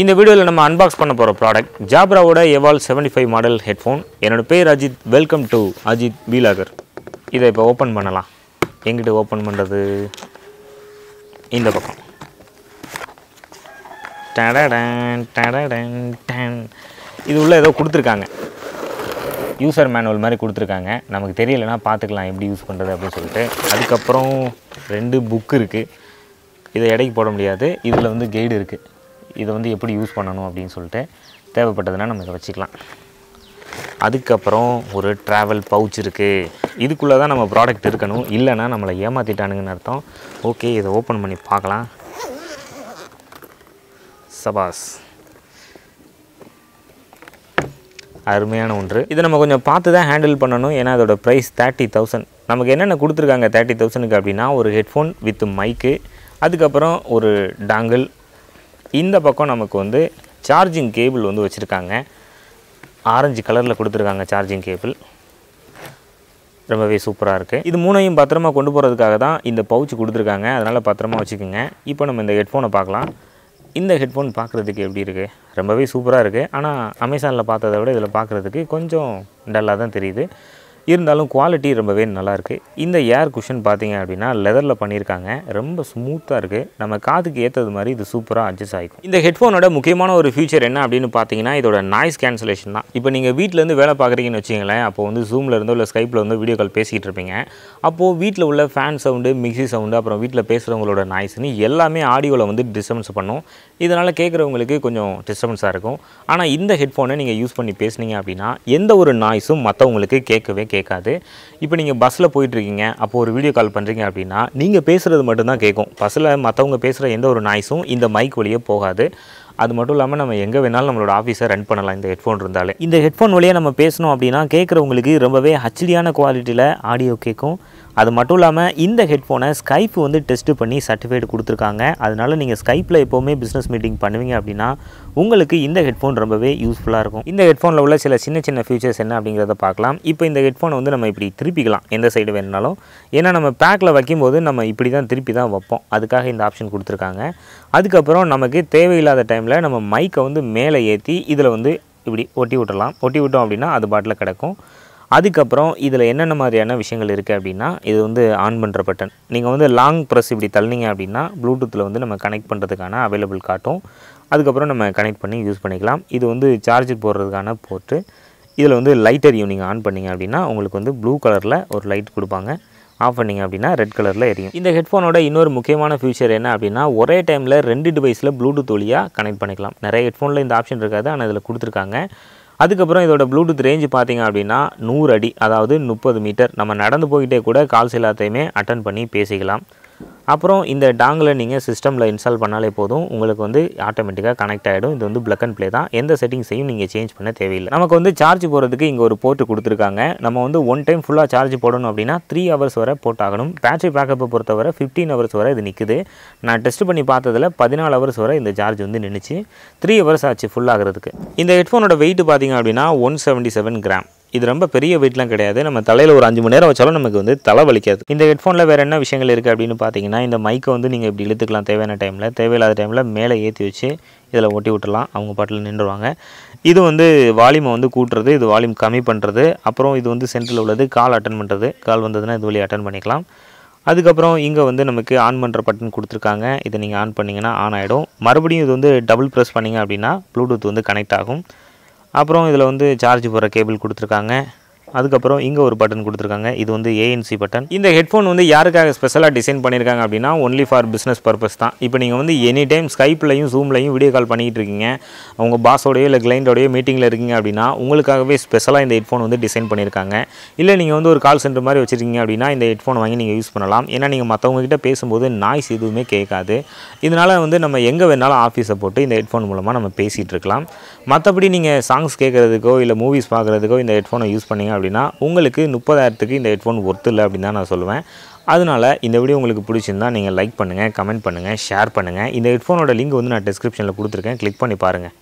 இந்த வீடியோவில் நம்ம அன்பாக்ஸ் பண்ண போகிற ப்ராடக்ட் ஜாப்ராவோட எவால் 75 ஃபைவ் மாடல் ஹெட்ஃபோன் என்னோட பேர் அஜித். வெல்கம் டு அஜித் வீலாகர் இதை இப்போ ஓப்பன் பண்ணலாம். எங்கிட்ட ஓப்பன் பண்ணுறது இந்த பக்கம். இது உள்ள ஏதோ கொடுத்துருக்காங்க. யூசர் மேனுவல் மாதிரி கொடுத்துருக்காங்க. நமக்கு தெரியலைன்னா பார்த்துக்கலாம் எப்படி யூஸ் பண்ணுறது அப்படின்னு சொல்லிட்டு. அதுக்கப்புறம் ரெண்டு புக் இருக்குது இதை எடைக்கு போட முடியாது. இதில் வந்து கைடு இருக்குது இதை வந்து எப்படி யூஸ் பண்ணணும் அப்படின்னு சொல்லிட்டு தேவைப்பட்டதுன்னா நம்ம இதை வச்சுக்கலாம். அதுக்கப்புறம் ஒரு ட்ராவல் பவுச் இருக்குது இதுக்குள்ளே தான் நம்ம ப்ராடக்ட் இருக்கணும் இல்லைன்னா நம்மளை ஏமாற்றிட்டானுங்கன்னு அர்த்தம். ஓகே இதை ஓப்பன் பண்ணி பார்க்கலாம். சபாஸ் அருமையான ஒன்று. இதை நம்ம கொஞ்சம் பார்த்து தான் ஹேண்டில் பண்ணணும். ஏன்னா அதோடய ப்ரைஸ் தேர்ட்டி தௌசண்ட் நமக்கு என்னென்ன கொடுத்துருக்காங்க தேர்ட்டி தௌசண்ட்க்கு அப்படின்னா ஒரு ஹெட்ஃபோன் வித் மைக்கு அதுக்கப்புறம் ஒரு டாங்கிள் இந்த பக்கம் நமக்கு வந்து சார்ஜிங் கேபிள் வந்து வச்சுருக்காங்க. ஆரஞ்சு கலரில் கொடுத்துருக்காங்க சார்ஜிங் கேபிள் ரொம்பவே சூப்பராக இருக்குது இது மூணையும் பத்திரமா கொண்டு போகிறதுக்காக தான் இந்த பவுச் கொடுத்துருக்காங்க. அதனால் பத்திரமா வச்சுக்கோங்க. இப்போ நம்ம இந்த ஹெட்ஃபோனை பார்க்கலாம். இந்த ஹெட்ஃபோன் பார்க்குறதுக்கு எப்படி இருக்குது ரொம்பவே சூப்பராக இருக்குது ஆனால் அமேசானில் பார்த்ததை விட இதில் பார்க்குறதுக்கு கொஞ்சம் டல்லாக தான் தெரியுது. இருந்தாலும் குவாலிட்டி ரொம்பவே நல்லாயிருக்கு. இந்த ஏர் குஷன் பார்த்தீங்க அப்படின்னா லெதரில் பண்ணியிருக்காங்க. ரொம்ப ஸ்மூத்தாக இருக்குது நம்ம காதுக்கு ஏற்றது மாதிரி இது சூப்பராக அட்ஜஸ்ட் ஆகிக்கும் இந்த ஹெட்ஃபோனோட முக்கியமான ஒரு ஃபீச்சர் என்ன அப்படின்னு பார்த்தீங்கன்னா இதோட நாய்ஸ் கேன்சலேஷன் தான். இப்போ நீங்கள் வீட்டிலேருந்து வேலை பார்க்குறீங்கன்னு வச்சிங்களேன் அப்போ வந்து ஜூமில் இருந்தோ இல்லை ஸ்கைப்பில் வந்து வீடியோ கால் பேசிகிட்டு இருப்பீங்க. அப்போது வீட்டில் உள்ள ஃபேன் சவுண்டு மிக்ஸி சவுண்டு அப்புறம் வீட்டில் பேசுகிறவங்களோட நாய்ஸ்னு எல்லாமே ஆடியோவில் வந்து டிஸ்டர்பன்ஸ் பண்ணும். இதனால் கேட்குறவங்களுக்கு கொஞ்சம் டிஸ்டர்பன்ஸாக இருக்கும். ஆனால் இந்த ஹெட்ஃபோனை நீங்கள் யூஸ் பண்ணி பேசுனீங்க அப்படின்னா எந்த ஒரு நாய்ஸும் மற்றவங்களுக்கு கேட்கவே கேட்காது. இப்போ நீங்கள் பஸ்ஸில் போயிட்டுருக்கீங்க அப்போ ஒரு வீடியோ கால் பண்ணுறீங்க அப்படின்னா நீங்கள் பேசுகிறது மட்டும்தான் கேட்கும். பஸ்ஸில் மற்றவங்க பேசுகிற எந்த ஒரு நாய்ஸும் இந்த மைக் வழியே போகாது. அது மட்டும் இல்லாமல் நம்ம எங்கே வேணாலும் நம்மளோட ஆஃபீஸை ரன் பண்ணலாம் இந்த ஹெட்ஃபோன் இருந்தாலே. இந்த ஹெட்ஃபோன் வழியாக நம்ம பேசணும் அப்படின்னா கேட்குறவங்களுக்கு ரொம்பவே ஹச்டியான குவாலிட்டியில் ஆடியோ கேட்கும். அது மட்டும் இல்லாமல் இந்த ஹெட்ஃபோனை ஸ்கைப் வந்து டெஸ்ட் பண்ணி சர்டிஃபிகேட் கொடுத்துருக்காங்க. அதனால் நீங்கள் ஸ்கைப்பில் எப்போவுமே பிஸ்னஸ் மீட்டிங் பண்ணுவீங்க அப்படின்னா உங்களுக்கு இந்த ஹெட்ஃபோன் ரொம்பவே யூஸ்ஃபுல்லாக இருக்கும். இந்த ஹெட்ஃபோனில் உள்ள சில சின்ன சின்ன ஃபியூச்சர்ஸ் என்ன அப்படிங்கிறத பார்க்கலாம். இப்போ இந்த ஹெட்ஃபோனை வந்து நம்ம இப்படி திருப்பிக்கலாம். எந்த சைடு வேணுனாலும் ஏன்னா நம்ம பேக்கில் வைக்கும்போது நம்ம இப்படி தான் திருப்பி தான் வைப்போம். அதுக்காக இந்த ஆப்ஷன் கொடுத்துருக்காங்க. அதுக்கப்புறம் நமக்கு தேவையில்லாத டைமில் நம்ம மைக்கை வந்து மேலே ஏற்றி இதில் வந்து இப்படி ஒட்டி விட்டுடலாம் ஒட்டி விட்டோம் அப்படின்னா அது பாட்டில் கிடக்கும். அதுக்கப்புறம் இதில் என்னென்ன மாதிரியான விஷயங்கள் இருக்குது அப்படின்னா இது வந்து ஆன் பண்ணுற பட்டன் நீங்கள் வந்து லாங் ப்ரெஸ் இப்படி தள்ளினீங்க அப்படின்னா ப்ளூடூத்தில் வந்து நம்ம கனெக்ட் பண்ணுறதுக்கான அவைலபிள் காட்டும். அதுக்கப்புறம் நம்ம கனெக்ட் பண்ணி யூஸ் பண்ணிக்கலாம். இது வந்து சார்ஜ் போடுறதுக்கான போர்ட்டு இதில் வந்து லைட்டர் எரியும் நீங்கள் ஆன் பண்ணீங்க அப்படின்னா உங்களுக்கு வந்து ப்ளூ கலரில் ஒரு லைட் கொடுப்பாங்க. ஆஃப் பண்ணிங்க அப்படின்னா ரெட் கலரில் எரியும். இந்த ஹெட்ஃபோனோட இன்னொரு முக்கியமான ஃபியூச்சர் என்ன அப்படின்னா ஒரே டைமில் ரெண்டு டிவைஸில் ப்ளூடூத் ஒளியாக கனெக்ட் பண்ணிக்கலாம். நிறைய ஹெட்ஃபோனில் இந்த ஆப்ஷன் இருக்காது ஆனால் இதில் கொடுத்துருக்காங்க. அதுக்கப்புறம் இதோட ப்ளூடூத் ரேஞ்சு பார்த்தீங்க அப்படின்னா நூறு அடி அதாவது முப்பது மீட்டர். நம்ம நடந்து போய்கிட்டே கூட கால்ஸ் எல்லாத்தையுமே அட்டன் பண்ணி பேசிக்கலாம். அப்புறம் இந்த டாங்கில் நீங்கள் சிஸ்டமில் இன்ஸ்டால் பண்ணாலே போதும். உங்களுக்கு வந்து ஆட்டோமேட்டிக்காக கனெக்ட் ஆகிடும் இது வந்து பிளக் அண்ட் ப்ளே தான். எந்த செட்டிங்ஸையும் நீங்கள் சேஞ்ச் பண்ண தேவையில்லை. நமக்கு வந்து சார்ஜ் போகிறதுக்கு இங்கே ஒரு போர்ட்டு கொடுத்துருக்காங்க. நம்ம வந்து ஒன் டைம் ஃபுல்லாக சார்ஜ் போடணும் அப்படின்னா த்ரீ ஹவர்ஸ் வரை போட்டாகணும் பேட்டரி பேக்கப்பை பொறுத்தவரை ஃபிஃப்டீன் ஹவர்ஸ் வரை இது நிற்குது நான் டெஸ்ட் பண்ணி பார்த்ததில் பதினாலு ஹவர்ஸ் வரை இந்த சார்ஜ் வந்து நின்றுச்சு த்ரீ ஹவர்ஸ் ஆச்சு ஃபுல் ஆகிறதுக்கு. இந்த ஹெட்ஃபோனோட வெயிட் பார்த்தீங்க அப்படின்னா ஒன் செவன்ட்டி செவன் கிராம் இது ரொம்ப பெரிய வெயிட்லாம் கிடையாது. நம்ம தலையில் ஒரு அஞ்சு மணி நேரம் வச்சாலும் நமக்கு வந்து தலை வலிக்காது. இந்த ஹெட்ஃபோனில் வேறு என்ன விஷயங்கள் இருக்குது அப்படின்னு பார்த்தீங்கன்னா இந்த மைக்கை வந்து நீங்கள் இப்படி இழுத்துக்கலாம். தேவையான டைமில் தேவையில்லாத டைமில் மேலே ஏற்றி வச்சு இதில் ஒட்டி விட்டுலாம் அவங்க பாட்டில் நின்றுவாங்க இது வந்து வால்யூமை வந்து கூட்டுறது இது வால்யூம் கம்மி பண்ணுறது அப்புறம் இது வந்து சென்டரில் உள்ளது கால் அட்டன் பண்ணுறது கால் வந்ததுன்னா இது வழி அட்டன் பண்ணிக்கலாம். அதுக்கப்புறம் இங்கே வந்து நமக்கு ஆன் பண்ணுற பட்டன் கொடுத்துருக்காங்க. இதை நீங்கள் ஆன் பண்ணிங்கன்னா ஆன் ஆகிடும் மறுபடியும் இது வந்து டபுள் ப்ரெஸ் பண்ணிங்க அப்படின்னா ப்ளூடூத் வந்து கனெக்ட் ஆகும். அப்புறம் இதில் வந்து சார்ஜ் போகிற கேபிள் கொடுத்துருக்காங்க. அதுக்கப்புறம் இங்கே ஒரு பட்டன் கொடுத்துருக்காங்க. இது வந்து ஏஎன்சி பட்டன் இந்த ஹெட்ஃபோன் வந்து யாருக்காக ஸ்பெஷலாக டிசைன் பண்ணியிருக்காங்க அப்படின்னா ஒன்லி ஃபார் பிஸ்னஸ் பர்பஸ் தான். இப்போ நீங்கள் வந்து எனி டைம் ஸ்கைப்லையும் ஜூம்லையும் வீடியோ கால் பண்ணிகிட்டு இருக்கீங்க. உங்கள் பாஸோடையோ இல்லை கிளைண்டோடையோ மீட்டிங்கில் இருக்கீங்க அப்படின்னா உங்களுக்காகவே ஸ்பெஷலாக இந்த ஹெட்ஃபோன் வந்து டிசைன் பண்ணியிருக்காங்க இல்லை நீங்கள் வந்து ஒரு கால் சென்டர் மாதிரி வச்சுருக்கீங்க அப்படின்னா இந்த ஹெட்ஃபோன் வாங்கி நீங்கள் யூஸ் பண்ணலாம். ஏன்னா நீங்கள் மற்றவங்க கிட்ட பேசும்போது நாய்ஸ் எதுவுமே கேட்காது. இதனால் வந்து நம்ம எங்கே வேணாலும் ஆஃபீஸை போட்டு இந்த ஹெட்ஃபோன் மூலமாக நம்ம பேசிகிட்டு இருக்கலாம். மற்றபடி நீங்கள் சாங்ஸ் கேட்குறதுக்கோ இல்லை மூவிஸ் பார்க்குறதுக்கோ இந்த ஹெட்ஃபோனை யூஸ் பண்ணிங்க அப்படின்னா அப்படின்னா உங்களுக்கு முப்பதாயிரத்துக்கு இந்த ஹெட்ஃபோன் ஒர்த்து இல்லை அப்படின்னு தான் நான் சொல்லுவேன். அதனால் இந்த வீடியோ உங்களுக்கு பிடிச்சிருந்தா நீங்கள் லைக் பண்ணுங்கள் கமெண்ட் பண்ணுங்கள் ஷேர் பண்ணுங்கள் இந்த ஹெட்ஃபோனோட லிங்க் வந்து நான் டிஸ்கிரிப்ஷனில் கொடுத்துருக்கேன். கிளிக் பண்ணி பாருங்கள்